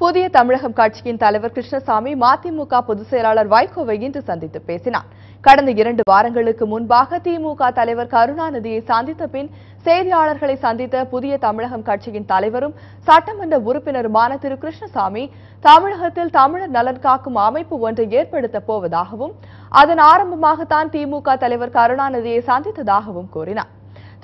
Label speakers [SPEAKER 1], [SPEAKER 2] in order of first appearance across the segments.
[SPEAKER 1] புதிய தமிழகம் கட்சியின் தலைவர் கிருஷ்ணசாமி மதிமுக பொதுச் செயலாளர் வைகோவை இன்று சந்தித்து பேசினார். கடந்த இரண்டு வாரங்களுக்கு முன்பாக திமுக தலைவர் கருணாநிதியை சந்தித்த பின் செய்தியாளர்களை சந்தித்த புதிய தமிழகம் கட்சியின் தலைவரும் சட்டமன்ற உறுப்பினருமான திரு கிருஷ்ணசாமி தமிழகத்தில் தமிழர் நலன் காக்கும் அமைப்பு ஒன்றை ஏற்படுத்தப் போவதாகவும் அதன் ஆரம்பமாகத்தான் திமுக தலைவர் கருணாநிதியை சந்தித்ததாகவும் கூறினார்.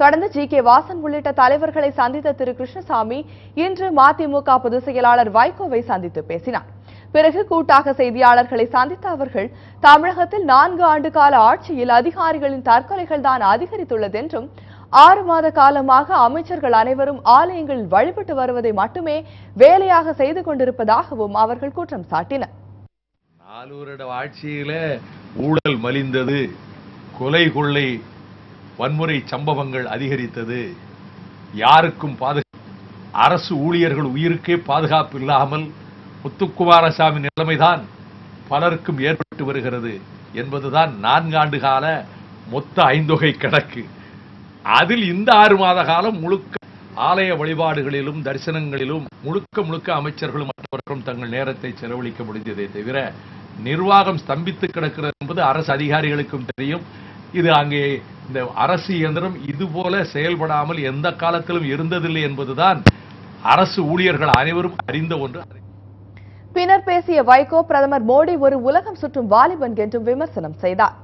[SPEAKER 1] தொடர்ந்து ஜி கே வாசன் உள்ளிட்ட தலைவர்களை சந்தித்த திரு கிருஷ்ணசாமி இன்று மதிமுக பொதுச் செயலாளர் வைகோவை சந்தித்து பேசினார். பிறகு கூட்டாக செய்தியாளர்களை சந்தித்த அவர்கள் தமிழகத்தில் நான்கு ஆண்டு கால ஆட்சியில் அதிகாரிகளின் தற்கொலைகள் தான் அதிகரித்துள்ளது என்றும் ஆறு மாத காலமாக அமைச்சர்கள் அனைவரும் ஆலயங்களில் வழிபட்டு வருவதை மட்டுமே வேலையாக செய்து கொண்டிருப்பதாகவும் அவர்கள் குற்றம் சாட்டினர்.
[SPEAKER 2] நாலு வருட ஆட்சியில ஊழல் மலிந்தது கொலை கொள்ளை வன்முறை சம்பவங்கள் அதிகரித்தது. யாருக்கும் பாதுகா அரசு ஊழியர்கள் உயிருக்கே பாதுகாப்பு இல்லாமல் முத்துக்குமாரசாமி நிலைமைதான் பலருக்கும் ஏற்பட்டு வருகிறது என்பதுதான் நான்காண்டு கால மொத்த ஐந்தொகை கணக்கு. அதில் இந்த ஆறு மாத காலம் முழுக்க ஆலய வழிபாடுகளிலும் தரிசனங்களிலும் முழுக்க முழுக்க அமைச்சர்களும் மற்றவர்களும் தங்கள் நேரத்தை செலவழிக்க முடிந்ததே தவிர நிர்வாகம் ஸ்தம்பித்து கிடக்கிறது என்பது அரசு அதிகாரிகளுக்கும் தெரியும். இது அங்கே இந்த அரசு இயந்திரம் இது போல செயல்படாமல் எந்த காலத்திலும் இருந்ததில்லை என்பதுதான் அரசு ஊழியர்கள் அனைவரும் அறிந்த ஒன்று.
[SPEAKER 1] பின்னர் பேசிய வைகோ பிரதமர் மோடி ஒரு உலகம் சுற்றும் வாலிபன் என்றும் விமர்சனம் செய்தார்.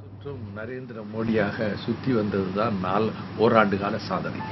[SPEAKER 2] சுற்றும் நரேந்திர மோடியாக சுத்தி வந்ததுதான் நாள் ஓராண்டு கால சாதனை.